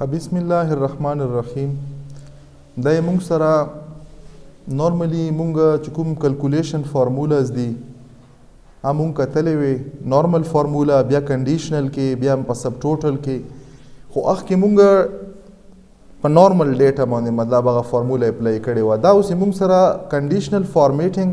بسم الله الرحمن الرحیم دا یې موږ سره نارملی موږ چې کوم کلکولیشن فارمولاز دي موږ کتلې وي نارمل فارمولا بیا کنډیشنل کې بیا په سب ټوټل کې خو اخ کې موږ په نارمل ډیټا باندې مطلب هغه فارمولا اپلای کړې و دا اوس موږ سره کنډیشنل فارمیټینګ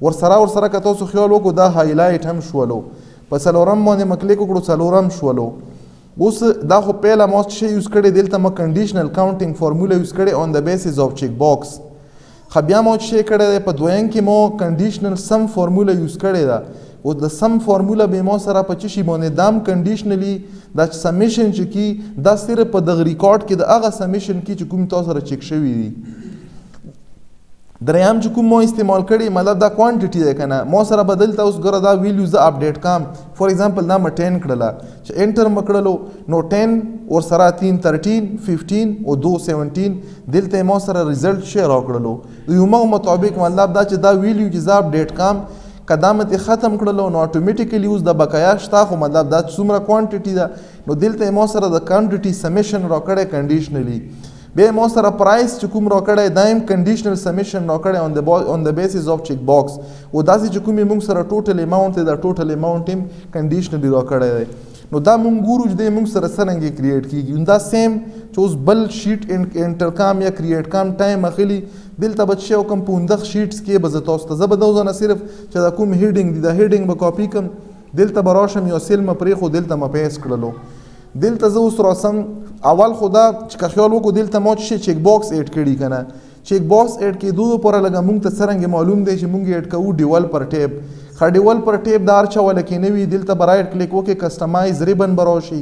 ورسره ورسره که تاسو خیال وکړو دا هایلایټ هم شولو په څلورم باندې مو کلیک وکړو څلورم شولو اوس دا خو پهله مو څه شی یوز کړی دلته مو کنډیشنل کاونټینګ فارموله یوز کړی آن د بیسز آف چیک باکس خو بیا مو څه شی کړی دی په دویم کې مو کنډیشنل سم فارموله یوز کړی ده او د سم فارموله به مو سره په چشي باندې دام کنډیشنلی دا چې سمیشن چې کی دا صرف په دغه ریکارډ کې د هغه سمیشن کې چې کوم تاسو سره چک شوی دی دریم چې کوم مو استعمال کړي مطلب دا کوانټیټي ده کنه مو سره بدل ته اوس ګره دا ویلیو ز اپډیټ کام فور ایگزامپل دا م 10 کړله چې انټر مکړلو نو 10 اور سره 3 13 15 او 2 17 دلته مو سره ریزلټ شیر کړلو یو مو مطابق مطلب دا چې دا ویلیو چې ز اپډیټ کام قدامت ختم کړلو نو اتوماتیکلی اوس د بقایا شتا خو مطلب دا څومره کوانټیټي ده نو دلته مو سره د کوانټیټي سمیشن راکړه کنډیشنلی بیا مو سره پرایس چې کوم راکړی دا هم کنډیشنل سمیشن راکړی اون د اون د بیسس اف چیک باکس او داسې چې کوم موږ سره ټوټل اماونټ دا ټوټل اماونټ هم کنډیشنلی راکړی دی نو دا موږ ګورو چې د موږ سره څنګه کریټ کیږي دا سیم چې اوس بل شیټ انټرکام یا کریټ کام ټایم اخلي دلته به شی کوم پوندخ شیټس کې به زه تاسو ته زبر دوزنه صرف چې دا کوم هیډینګ دی دا هیډینګ به کاپی کوم دلته به راشم یو سیل مه پرېښو دلته مه پیس کړلو دلته زه اوس راسم اول خو دا چې که خیال وکړو دلته ما چې چیک باکس ایډ کړي که نه چیک باکس ایډ کېدو لپاره لږه موږ ته څرنګه معلوم دی چې موږ ایډ کوو ډیول پر ټیب ښه ډیول پر ټیب دار چا وله کې نه وي دلته به رایټ کلیک وکړي کسټمایز ریبن به راشي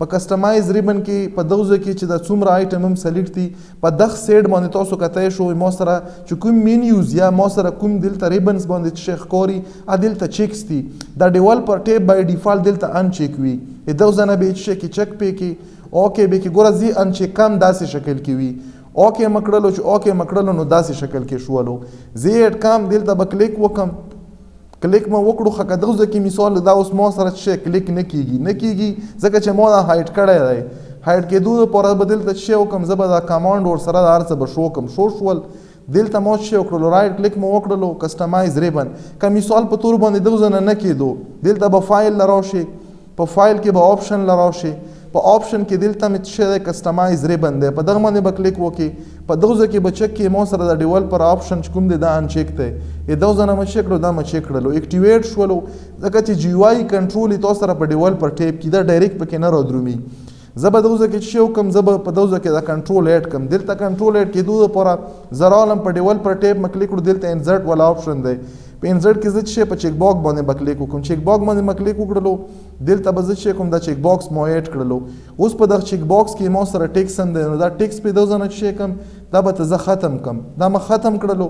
په کسټمایز ریبن کې په دغه ځای کې چې دا څومره آیټم هم سلیکټ دي په دغ سيډ باندې تاسو کتای شو ما سره چې کوم مینیوز یا ما سره کوم دلته ریبنز باندې چې ښکاری ا دلته چیکس دي دا ډیوال پر ټیب بای ډیفالت دلته ان چیک وي اده زنه به چې کې چک پې کې اوکې به کې ګوره زی ان چیک کم داسې شکل کې وي اوکې مکړلو چې اوکې مکړلو نو داسې شکل کې شولو زی اډ کام دلته به کلیک وکم کلیک مو وکړو خکه دغه کې مثال دا اوس مو سره چې کلیک نه کیږي نه کیږي ځکه چې مو دا هایټ کړی دی هایټ کېدو لپاره به دلته چې وکم زه به دا کمانډ ور سره د هر څه به شو کوم شو شول دلته مو چې وکړلو رایټ کلیک مو وکړلو کسټمایز ریبن که مثال په تور باندې دغه نه کېدو دلته به فایل لرو شي په فایل کې به آپشن لراو شي په آپشن کې دلته مې څه دی کسټمایز ریبن دی په دغه باندې به کلیک وکي په دغه ځکه به چک کې مو سره د ډیول پر آپشن چې کوم دی دا ان چک دی ای دغه ځنه مې چک کړو دا مې چک کړلو اکټیویټ شولو ځکه چې جی وای کنټرول تاسو سره په ډیول پر ټیپ کې دا ډایرکټ پکې نه را درومي زه به دوزه کې شو کوم زه به په دوزه کې دا کنټرول اډ کوم دلته کنټرول اډ کې دوه پر زرالم په ډیول پر ټیپ مکلیک کړو دلته انزرټ ولا آپشن دی په انزرټ کې زه چې په چیک باکس باندې مکلیک کوم چیک باکس باندې مکلیک وکړلو دلته به زه چې کوم دا چیک باکس مو اډ کړلو اوس په دغه چیک باکس کې مو سره ټیکس هم دی نو دا ټیکس په دوزه نه چې کوم دا به زه ختم کوم دا ما ختم کړلو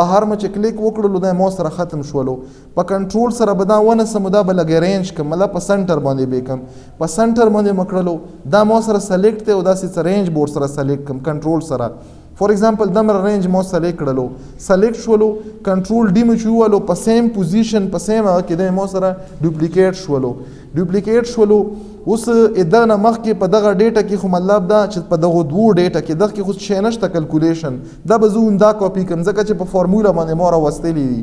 بهر مې چې کلیک وکړلو دا مو سره ختم شولو په کنټرول سره به دا ونه سم دا به لګې رینج کم مله په سنټر باندې به کم په سنټر باندې مکړلو دا مو سره سلیکټ ته او دا سې رینج بورډ سره سلیکټ کم کنټرول سره فور ایگزامپل دمر رینج مو سلیکټ کړلو سلیکټ شولو کنټرول ډی مو چوالو په سیم پوزیشن په سیم هغه کې د مو سره ډوپلیکیټ شولو ډوپلیکیټ شولو اوس ادا نه مخ کې په دغه ډیټا کې خو مطلب دا چې په دغه دوه ډیټا کې دغه کې خو شې نشته کلکولیشن دا به زه دا کاپی کوم ځکه چې په فارمولا باندې مور واستلې دي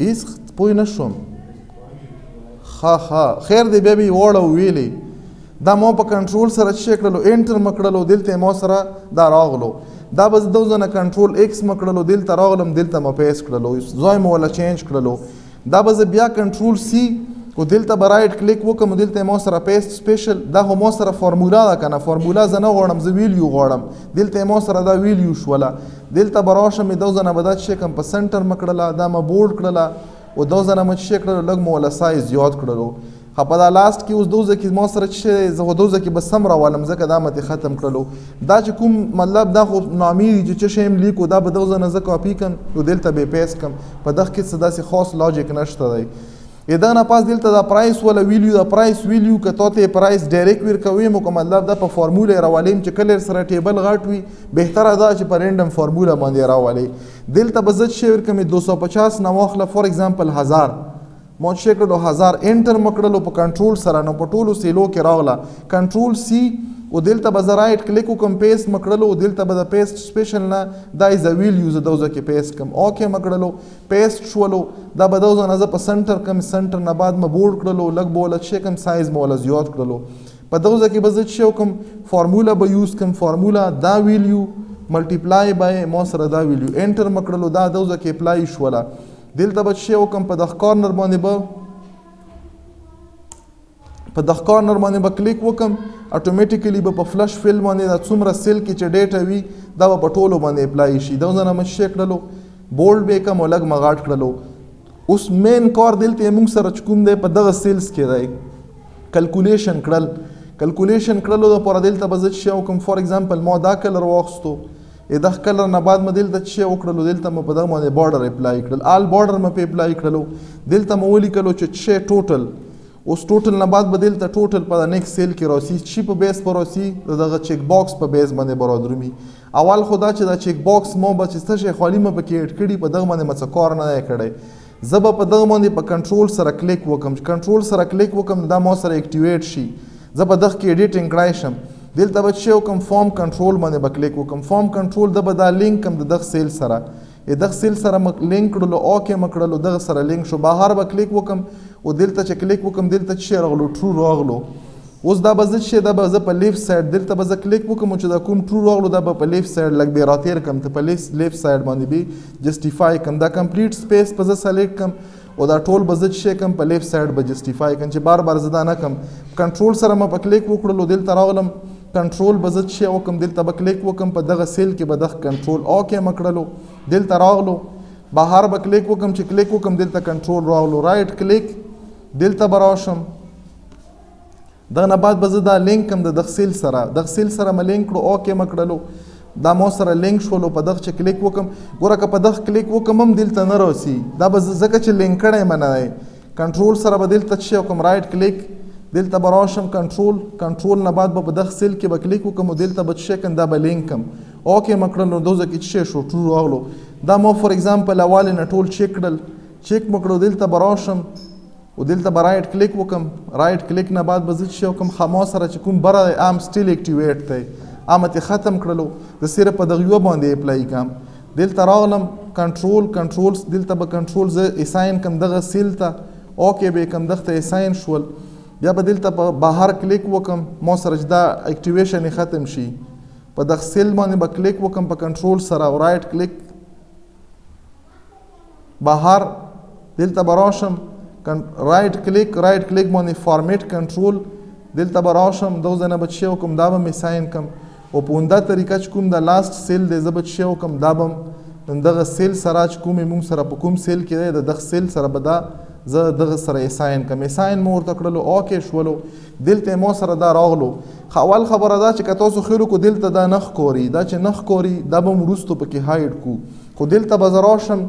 هیڅ پوه نه شوم ها ها خیر دی بیا به وړه ویلې دا مو په کنټرول سره چک کړلو انټر مکړلو دلته مو سره دا راغلو دا بس دوزنه کنټرول ایکس مکړلو دلته راغلم دلته مو پیس کړلو زوی مو ولا چینج کړلو دا به زه بیا کنټرول سی کو دلته به رایټ کلیک وکم دلته مو سره پیسټ سپیشل دا هم مو سره فارمولا ده کنه فارمولا زه نه غواړم زه ویلیو غواړم دلته مو سره دا ویلیو شوله دلته به راشه مې دا ځنه به دا چې کوم په سنټر مکړله دا مې بولډ کړله او دا ځنه مې چې کړله لږ مو ولا سایز زیات کړلو خو په دا لاست کی اوس دوزه کی مو سره چې زه خو دوزه کی بس سم راولم ځکه دا مت ختم کړلو دا چې کوم مطلب دا خو نامی دی چې شیم لیکو دا به دوزه نه زه کاپی کم او دلته به پیست کم په دغه کې څه داسې خاص لاجیک نشته دی ادا نه پاس دلته دا پرایس ولا ویلیو دا پرایس ویلیو کته ته پرایس ډایرک ور کوي مو کوم مطلب دا په فارموله راولیم چې کلر سره ټیبل غټ وي بهتره دا چې په رندم فارموله باندې راولي دلته بزت شي ور کوم 250 نو اخله فور ایگزامپل 1000 مو چه کړو هزار انټر مو کړلو په کنټرول سره نو په ټولو سیلو کې راغله کنټرول سی اودلته به زه رایټ کلیک وکم پیست مو کړلو اودلته به د پیست سپیشل نه دا ایز ویل یو زه دوزه کې پیست کم اوکه مو کړلو پیست شولو دا به دوزه نه زه په سنټر کم سنټر نه بعد مو بورډ کړلو لګ بوله چه کم سایز مو ولا زیات کړلو په دوزه کې به زه چه وکم فارمولا به یوز کم فارمولا دا ویلیو ملټیپلای بای مو سره دا ویلیو انټر مو کړلو دا دوزه کې اپلای شوله دلته به شی وکم په دغه کارنر باندې به په دغه کارنر باندې به کلیک وکم اتوماتیکلی به په فلش فیل باندې دا څومره سیل کې چې ډیټا وي دا به په ټولو باندې اپلای شي دا ځنه مې شیک کړلو بولډ به کم ولګ مغاټ کړلو اوس مین کار دلته موږ سره چکوم دی په دغه سیلز کې دی کلکولیشن کړل کلکولیشن کړلو د پر دلته بزت شو کوم فار ایگزامپل ما دا کلر واخستو ای دغه کلر نه بعد مې دلته چې شی وکړلو دلته مې په دغه باندې بارډر اپلای کړل آل بارډر مې په اپلای کړلو دلته مې ولیکلو چې شی ټوټل اوس ټوټل نه بعد به دلته ټوټل په نیکسټ سیل کې راسي چې په بیس پر راسي دغه چیک باکس په بیس باندې برادرومي اول خدا چې دا چیک باکس مو به چې څه شی خالی مې پکې اډ کړي په دغه باندې مڅ کار نه کړي زه به په دغه باندې په کنټرول سره کلیک وکم چې کنټرول سره کلیک وکم نو دا مو سره اکټیویټ شي زه به دغه کې ایډیټینګ کړای شم دلته به چې وکم فارم کنټرول باندې به کلیک وکم فارم کنټرول د به دا لینک کم د دغه سیل سره ای دغه سیل سره مک لینک کړلو او کې مکړلو دغه سره لینک شو بهر به کلیک وکم او دلته چې کلیک وکم دلته چې راغلو ټرو راغلو اوس دا به زه چې دا به زه په لیفټ سایډ دلته به زه کلیک وکم چې دا کوم ټرو راغلو دا به په لیفټ سایډ لګ به راتیر کم ته په لیفټ سایډ باندې به جسټیفای کوم دا کمپلیټ سپیس په زه سلیکټ کوم او دا ټول به زه چې کوم په لیفټ سایډ به جسټیفای کوم چې بار بار زه دا نه کوم کنټرول سره ما په کلیک وکړلو دلته راغلم کنټرول به زه چې وکم دلته به کلیک وکم په دغه سیل کې به دغه کنټرول او کې مکړلو دلته راغلو بهر به کلیک وکم چې کلیک وکم دلته کنټرول راغلو رائټ کلیک دلته براشم دغه نه بعد به زه دا لینک کم د دغ سیل سره دغ سیل سره مې لینک کړو اوکې مې کړلو دا مو سره لینک شولو په دغ چې کلیک وکم ګوره که په دغ کلیک وکم هم دلته نه راسي دا به ځکه چې لینک کړی مې نه دی کنټرول سره به دلته چې کوم رایټ کلیک دلته به راشم کنټرول کنټرول نه بعد به په دغه سیل کې به کلیک وکم او دلته به چې کنده به لینک کم اوکې مکړل نو دوزه کې چې شو ټول راغلو دا مو فور ایگزامپل اواله نه ټول چیک کړل چیک مکړو دلته به راشم او دلته به رایټ کلیک وکم رایټ کلیک نه بعد به زه چې کوم خامو سره چې کوم بره ام سټیل اکټیویټ دی امه ته ختم کړلو د سره په دغه یو باندې اپلای کوم دلته راغلم کنټرول کنټرولز دلته به کنټرول زه اساین کوم دغه سیل ته اوکې به کوم دغه اساین شول بیا به دلته په بهر کلیک وکم مو سره دا اکټیویشن ختم شي په دغه سیل باندې به کلیک وکم په کنټرول سره او رائټ کلیک بهر دلته براشم رائټ کلیک رائټ کلیک باندې فارمیټ کنټرول دلته براشم دغه ځنه بچي او کوم دا به می ساين کم او په اونده طریقه چې کوم د لاست سیل د زبچ شي او کوم دا بم دغه سیل سره چې کوم موږ سره په کوم سیل کې د دغه سیل سره به دا زه دغه سره ساين کم ساين مور تکړلو او کې شولو دلته مو سره دا راغلو خول خبره دا چې کته سو خلکو دلته دا نخ کوری دا چې نخ کوری دا به مرستو پکې هاید کو خو دلته به زه راشم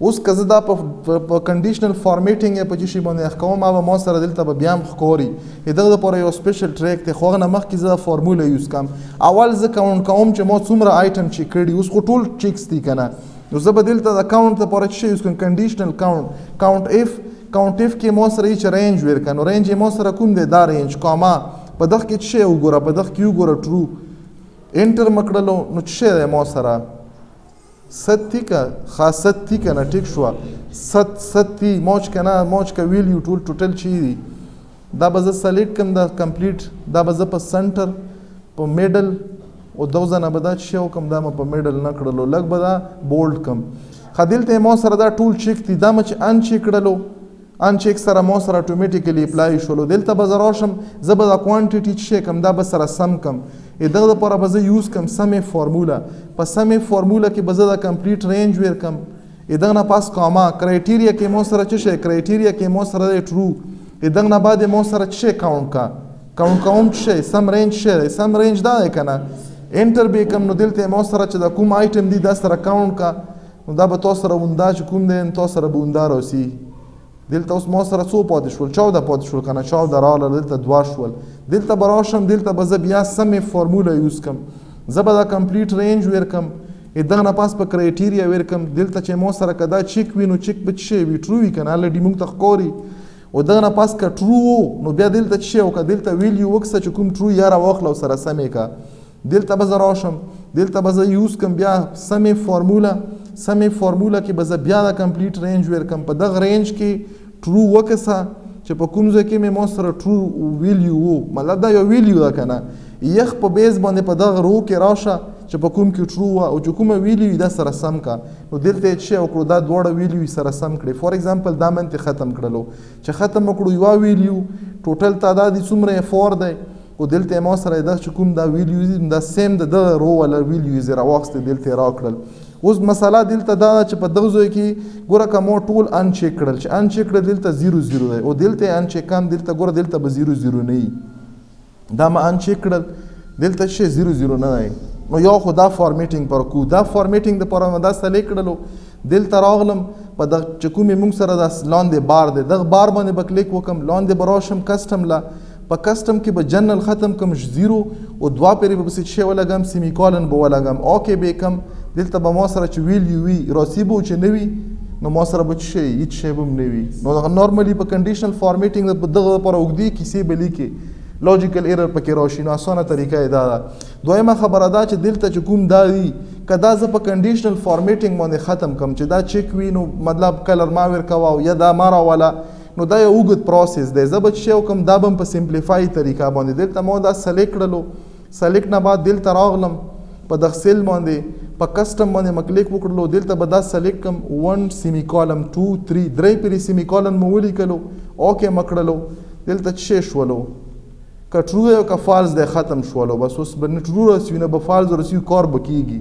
اوس که زه دا په په کنډیشنل فارمیټینګ یا په چې شي باندې ښکوم ما به ما سره دلته به بیا هم ښکوري دغه لپاره یو سپیشل ټریک دی خو هغه نه مخکې زه فارموله یوز کوم اول زه کاونټ کوم چې ما څومره آیټم چیک کړي اوس خو ټول چیکس دي که نه نو زه به دلته د کاونټ لپاره چې شي یوز کوم کنډیشنل کاونټ کاونټ اف کاونټ اف کې ما سره یې چې رینج ویر کنو رینج یې ما سره کوم دی دا رینج کاما په دغه کې چې وګوره په دغه کې وګوره ټرو انټر مکړلو نو چې دی ما سره ستی که خا ستی کنه ټیک شو ست ستی موج کنه موج کا ویلیو ټول ټوټل چی دی دا به زه سلیکټ کوم دا کمپلیټ دا به زه په سنټر په میډل او دو ځنه به دا چې وکم دا مې په میډل نه کړلو لږ به دا بولډ کم خدلته مو سره دا ټول چیک دي دا مې چې ان چیک کړلو ان چیک سره مو سره اتوماتیکلی اپلای شولو دلته به ضرور شم زه به دا کوانټیټی چې کوم دا به سره سم کم ا دغه لپاره به زه یوز کم سمې فارمولا په سمې فارمولا کې به زه دا کمپلیټ رینج ویر کم ا دغه نه پاس کاما کرایټیریا کې مو سره چې شي کرایټیریا کې مو سره ټرو ا دغه نه بعد مو سره چې کاونټ کا کاونټ کاونټ شي سم رینج شي سم رینج دا کنه انټر به کم نو دلته مو سره چې دا کوم آیټم دی دا سره کاونټ کا نو دا به تاسو سره اوندا چې کوم دی تاسو سره به اوندا راسي دلته اوس ما سره څو پاتې شول چاوده پاتې شول کنه چاوده راغله دلته دوه شول دلته به راشم دلته به زه بیا سمې فارموله یوز کم زه به دا کمپلیټ رینج ویر کم دغه نه پاس په کرایټیریا ویر کم دلته چې مو سره کدا چیک وینو چیک به شي وی ټرو وی کنه لډی موږ تخکوري او دغه نه پاس کا ټرو نو بیا دلته چې او کا دلته ویلیو وکسه چې کوم ټرو یاره واخلو سره سمې کا دلته به زه راشم دلته به زه یوز کوم بیا سمې فارموله سمې فارموله کې به زه بیا د کمپلیټ رینج ویر کوم په دغه رینج کې ټرو وکسه چې په کوم ځای کې مې مو سره ټرو ویلیو وو مطلب دا یو ویلیو ده که نه یخ په بیس باندې په دغه رو کې راشه چې په کوم کې ټرو وه او چې کومه ویلیو دا سره سم کا نو دلته یې چې وکړو دا دواړه ویلیو سره سم کړې فار ایگزامپل دا منطق ختم کړلو چې ختم وکړو یو ویلیو ټوټل تعداد یې څومره فور دی او دلته یې ما سره دا چې کوم دا ویډیوز دي نو دا سیم د دغه رو والا ویډیوز یې راواخیستې دلته یې راکړل اوس مسله دلته دا ده چې په دغه ځای کې ګوره که ما ټول ان چیک کړل چې ان چیک کړل دلته زیرو زیرو دی او دلته یې ان چیک کم دلته ګوره دلته به زیرو زیرو نه وي دا ما ان چیک کړل دلته چې زیرو زیرو نه دی نو یو خو دا فارمیټینګ پر کو دا فارمیټینګ دپاره مې دا سلیک کړلو دلته راغلم په دغ چې کومې مونږ سره دا لاندې بار دی دغ بار باندې به کلیک وکم لاندې به راشم کسټم له په کسټم کې به جنرال ختم کم زیرو او دوا پرې به بسیټ شی ولګم سیمی کالن به ولګم اوکې به کم دلته به ما سره چې ویل یو وی راسی به چې نوی نو ما سره به شي هیڅ شی به نه وي نو دغه نارملی په کنډیشنل فارمیټینګ د دغه لپاره وګدي کیسې به لیکي لوجیکل ایرر پکې راشي نو اسانه طریقه یې دا ده دویمه خبره دا چې دلته چې کوم دا وي که دا زه په کنډیشنل فارمیټینګ باندې ختم کم چې دا چیک وي نو مطلب کلر ما ورکوه او یا دا ما راوله نو دا یو اوږد پروسس دی زه به چې یو کوم دا به په سمپلیفای طریقه باندې دلته ما دا سلیکټ کړلو سلیکټ نه بعد دلته راغلم په دغه سیل باندې په کسټم باندې مکلیک وکړلو دلته به دا سلیکټ کم 1 سیمی کالم 2 3 درې پیری سیمی کالم مو ولیکلو اوکې مکړلو دلته څه شولو که ټرو دی او که فالز دی ختم شولو بس اوس به نه ټرو رسیو نه به فالز رسیو کار به کیږي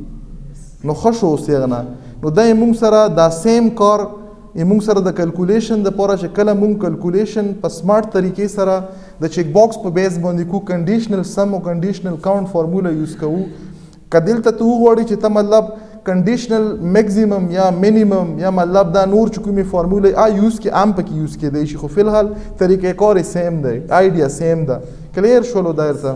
نو ښه شو اوس هغه نه نو دا موږ سره دا سیم کار موږ سره د کلکولیشن د پوره چې کله موږ کلکولیشن په سمارټ طریقې سره د چیک باکس په بیس باندې کو کنډیشنل سم او کنډیشنل کاونټ فارمولا یوز کوو که دلته ته وغواړي چې ته مطلب کنډیشنل میکزیمم یا مینیمم یا مطلب دا نور چې کومې فارمولې آ یوز کې عام پکې یوز کېدای شي خو فی الحال طریقې کار سیم دی آیډیا سیم ده کلیر شولو درته